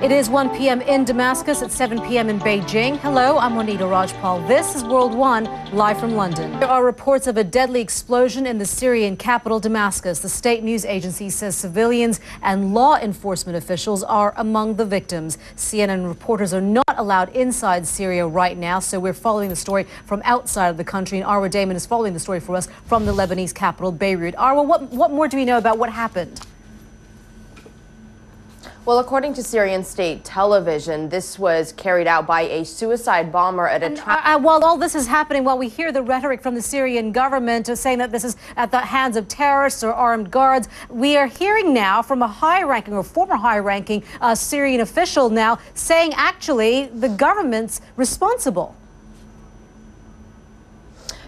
It is 1 p.m. in Damascus at 7 p.m. in Beijing. Hello, I'm Monita Rajpal. This is World One, live from London. There are reports of a deadly explosion in the Syrian capital, Damascus. The state news agency says civilians and law enforcement officials are among the victims. CNN reporters are not allowed inside Syria right now, so we're following the story from outside of the country. And Arwa Damon is following the story for us from the Lebanese capital, Beirut. Arwa, what, what more do we know about what happened? Well, according to Syrian state television, this was carried out by a suicide bomber at a. And, uh, while all this is happening, while we hear the rhetoric from the Syrian government saying that this is at the hands of terrorists or armed guards, we are hearing now from a high-ranking or former high-ranking uh, Syrian official now saying actually the government's responsible.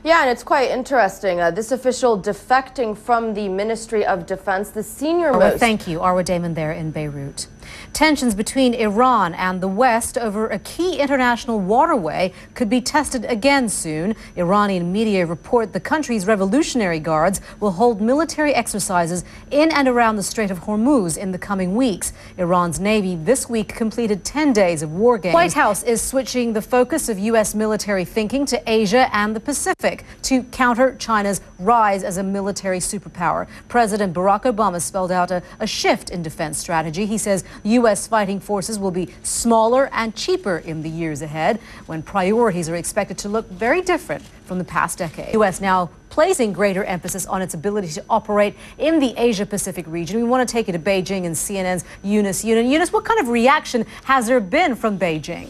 Yeah, and it's quite interesting. Uh, this official defecting from the Ministry of Defense, the senior most. Thank you, Arwa Damon there in Beirut. Tensions between Iran and the West over a key international waterway could be tested again soon. Iranian media report the country's Revolutionary Guards will hold military exercises in and around the Strait of Hormuz in the coming weeks. Iran's Navy this week completed 10 days of war games. White House is switching the focus of U.S. military thinking to Asia and the Pacific to counter China's rise as a military superpower. President Barack Obama spelled out a, a shift in defense strategy. He says U.S. fighting forces will be smaller and cheaper in the years ahead when priorities are expected to look very different from the past decade. U.S. now placing greater emphasis on its ability to operate in the Asia Pacific region. We want to take you to Beijing and CNN's Eunice Yoon. Eunice, what kind of reaction has there been from Beijing?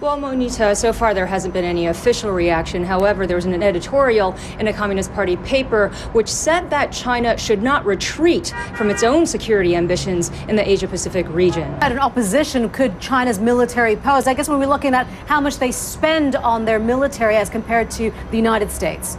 Well, Monita, uh, so far there hasn't been any official reaction. However, there was an editorial in a Communist Party paper which said that China should not retreat from its own security ambitions in the Asia Pacific region. At an opposition could China's military pose? I guess when we're looking at how much they spend on their military as compared to the United States.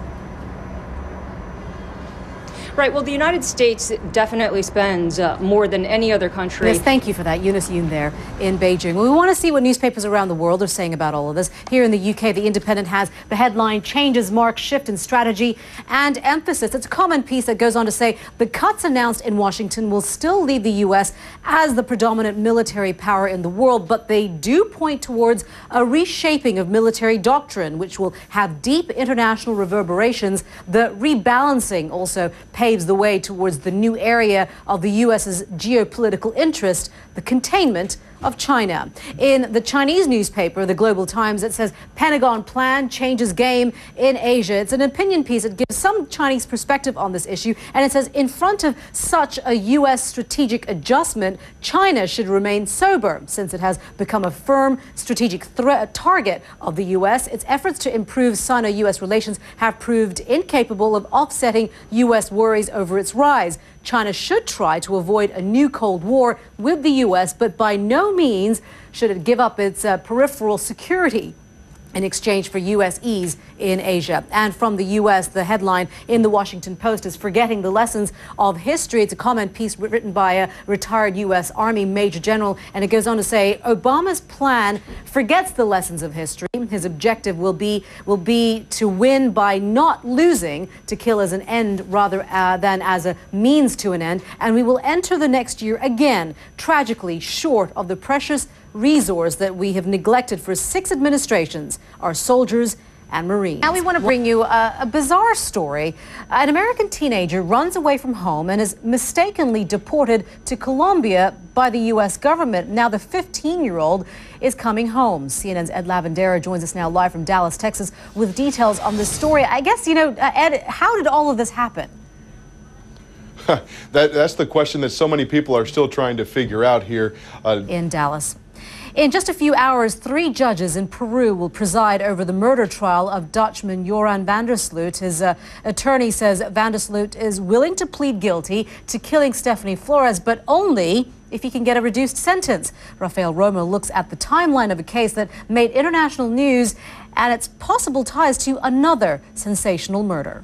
Right. Well, the United States definitely spends uh, more than any other country. Yes, thank you for that. Eunice Yoon there in Beijing. We want to see what newspapers around the world are saying about all of this. Here in the UK, The Independent has the headline Changes Mark Shift in Strategy and Emphasis. It's a common piece that goes on to say the cuts announced in Washington will still leave the U.S. as the predominant military power in the world, but they do point towards a reshaping of military doctrine, which will have deep international reverberations. The rebalancing also paves the way towards the new area of the U.S.'s geopolitical interest, the containment of China. In the Chinese newspaper, the Global Times, it says Pentagon plan changes game in Asia. It's an opinion piece that gives some Chinese perspective on this issue. And it says in front of such a U.S. strategic adjustment, China should remain sober since it has become a firm strategic threat target of the U.S. Its efforts to improve Sino-U.S. relations have proved incapable of offsetting U.S. worries over its rise. China should try to avoid a new Cold War with the U.S., but by no means should it give up its uh, peripheral security in exchange for U.S. ease in Asia. And from the U.S., the headline in the Washington Post is Forgetting the Lessons of History. It's a comment piece written by a retired U.S. Army Major General, and it goes on to say Obama's plan forgets the lessons of history. His objective will be will be to win by not losing, to kill as an end rather uh, than as a means to an end. And we will enter the next year again, tragically short of the precious resource that we have neglected for six administrations our soldiers and Marines. Now we want to bring you a, a, bizarre story. An American teenager runs away from home and is mistakenly deported to Colombia by the U.S. government. Now the 15-year-old is coming home. CNN's Ed Lavandera joins us now live from Dallas, Texas, with details on this story. I guess, you know, uh, Ed, how did all of this happen? that, that's the question that so many people are still trying to figure out here. Uh, In Dallas. In just a few hours, three judges in Peru will preside over the murder trial of Dutchman Joran van der Sloot. His uh, attorney says van der Sloot is willing to plead guilty to killing Stephanie Flores, but only if he can get a reduced sentence. Rafael Romo looks at the timeline of a case that made international news and its possible ties to another sensational murder.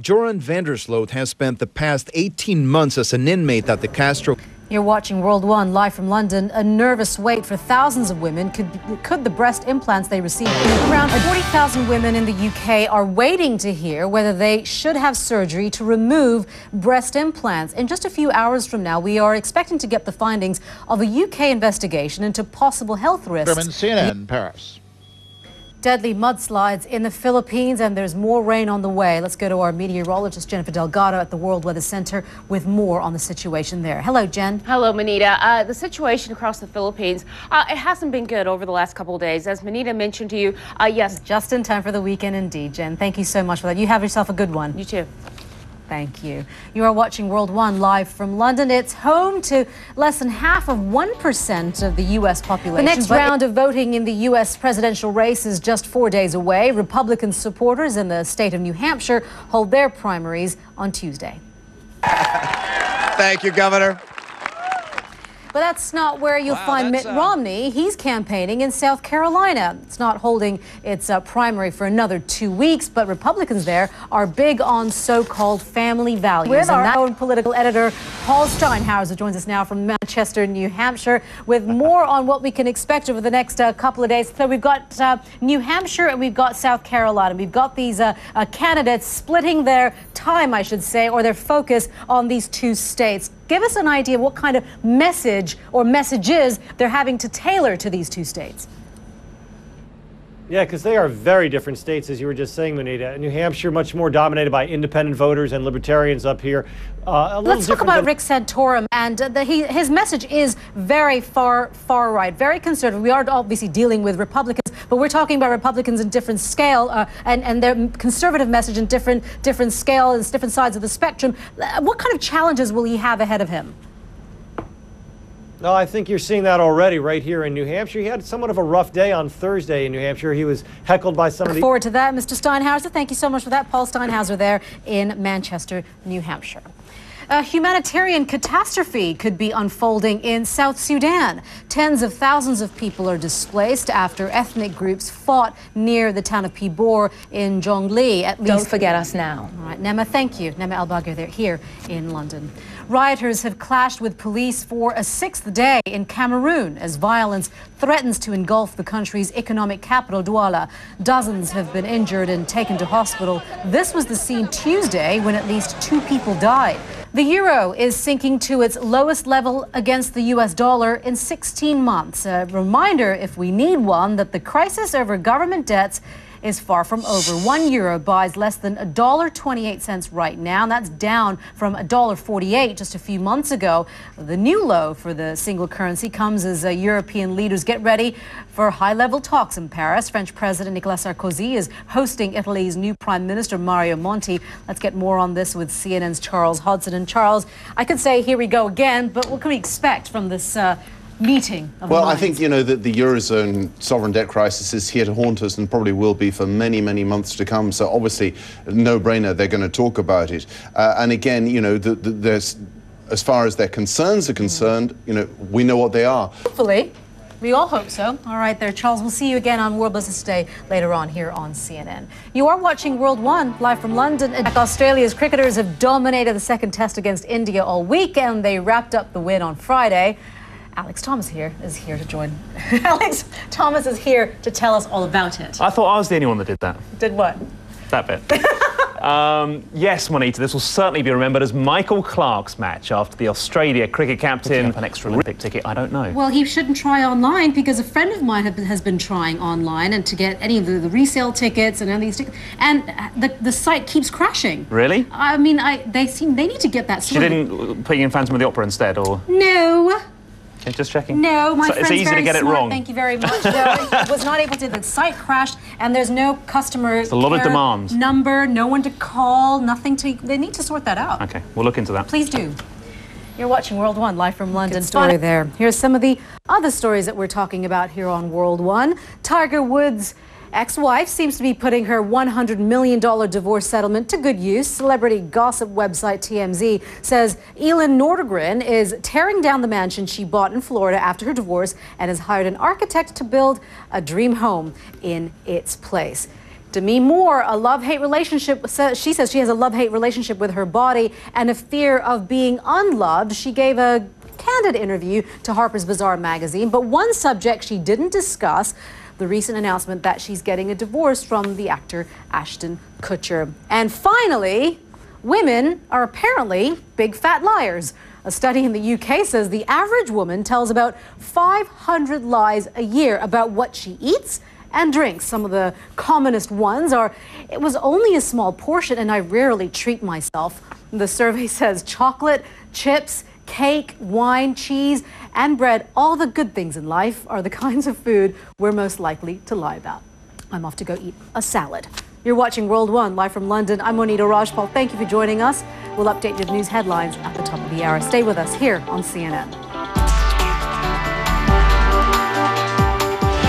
Joran van der Sloot has spent the past 18 months as an inmate at the Castro You're watching World One live from London. A nervous wait for thousands of women. Could, could the breast implants they receive? Around 40,000 women in the UK are waiting to hear whether they should have surgery to remove breast implants. In just a few hours from now, we are expecting to get the findings of a UK investigation into possible health risks. From CNN, Paris. Deadly mudslides in the Philippines, and there's more rain on the way. Let's go to our meteorologist, Jennifer Delgado, at the World Weather Center with more on the situation there. Hello, Jen. Hello, Monita. Uh, the situation across the Philippines, uh, it hasn't been good over the last couple of days. As Monita mentioned to you, uh, yes. Just in time for the weekend, indeed, Jen. Thank you so much for that. You have yourself a good one. You too. Thank you. You are watching World One live from London. It's home to less than half of 1% of the U.S. population. The next round of voting in the U.S. presidential race is just four days away. Republican supporters in the state of New Hampshire hold their primaries on Tuesday. Thank you, Governor. But that's not where you'll Wow, find Mitt uh, Romney. He's campaigning in South Carolina. It's not holding its uh, primary for another two weeks, but Republicans there are big on so-called family values. With and our that own political editor, Paul Steinhauser, joins us now from Manchester, New Hampshire, with more on what we can expect over the next uh, couple of days. So we've got uh, New Hampshire and we've got South Carolina. We've got these uh, uh, candidates splitting their time, I should say, or their focus on these two states. Give us an idea of what kind of message or messages they're having to tailor to these two states. Yeah, because they are very different states, as you were just saying, Monita. New Hampshire, much more dominated by independent voters and libertarians up here. Uh, a little Let's talk about Rick Santorum, and uh, the, he, his message is very far, far right, very conservative. We are obviously dealing with Republicans, but we're talking about Republicans in different scale uh, and, and their conservative message in different, different scale and different sides of the spectrum. Uh, What kind of challenges will he have ahead of him? No, I think you're seeing that already right here in New Hampshire. He had somewhat of a rough day on Thursday in New Hampshire. He was heckled by some of Look the. forward to that, Mr. Steinhauser. Thank you so much for that. Paul Steinhauser there in Manchester, New Hampshire. A humanitarian catastrophe could be unfolding in South Sudan. Tens of thousands of people are displaced after ethnic groups fought near the town of Pibor in Jonglei. At least Don't forget us now. all right, Nima, thank you. Nima Elbagir there, here in London. Rioters have clashed with police for a sixth day in Cameroon as violence threatens to engulf the country's economic capital, Douala. Dozens have been injured and taken to hospital. This was the scene Tuesday when at least two people died. The euro is sinking to its lowest level against the US dollar in 16 months. A reminder, if we need one, that the crisis over government debts is far from over. One euro buys less than $1.28 right now, and that's down from $1.48 just a few months ago. The new low for the single currency comes as uh, European leaders get ready for high level talks in Paris. French President Nicolas Sarkozy is hosting Italy's new Prime Minister Mario Monti. Let's get more on this with CNN's Charles Hodson. And Charles, I could say here we go again, but what can we expect from this? Uh, Meeting of the Well, I think, you know, that the Eurozone sovereign debt crisis is here to haunt us and probably will be for many, many months to come. So, obviously, no brainer, they're going to talk about it. Uh, and again, you know, the, the, there's, as far as their concerns are concerned, you know, we know what they are. Hopefully. We all hope so. All right, there, Charles. We'll see you again on World Business Day later on here on CNN. You are watching World One live from London. And Australia's cricketers have dominated the second test against India all week, and they wrapped up the win on Friday. Alex Thomas here is here to join. Alex Thomas is here to tell us all about it. I thought I was the only one that did that. Did what? That bit. um, yes, Monita, this will certainly be remembered as Michael Clarke's match after the Australia cricket captain. An extra Olympic ticket, I don't know. Well, he shouldn't try online because a friend of mine have been, has been trying online and to get any of the, the resale tickets and any of these tickets, and the, the site keeps crashing. Really? I mean, I they seem they need to get that She sorted. didn't put you in Phantom of the Opera instead, or No, Okay, just checking? no, my So friend's it's easy very to get smart. it wrong. Thank you very much. No, he was not able to. The site crashed, and there's no customer. a lot of demands. Number, no one to call, nothing to. They need to sort that out. Okay, we'll look into that. Please do. You're watching World One live from London. Story there. Here's some of the other stories that we're talking about here on World One. Tiger Woods. Ex-wife seems to be putting her $100 million divorce settlement to good use. Celebrity gossip website TMZ says Elin Nordegren is tearing down the mansion she bought in Florida after her divorce and has hired an architect to build a dream home in its place. Demi Moore, a love-hate relationship. She says she has a love-hate relationship with her body and a fear of being unloved. She gave a candid interview to Harper's Bazaar magazine. But one subject she didn't discuss the recent announcement that she's getting a divorce from the actor Ashton Kutcher. And finally, women are apparently big fat liars. A study in the UK says the average woman tells about 500 lies a year about what she eats and drinks. Some of the commonest ones are it was only a small portion and I rarely treat myself. The survey says chocolate, chips, cake, wine, cheese, and bread, all the good things in life are the kinds of food we're most likely to lie about. I'm off to go eat a salad. You're watching World One live from London. I'm Monita Rajpal. Thank you for joining us. We'll update you news headlines at the top of the hour. Stay with us here on CNN.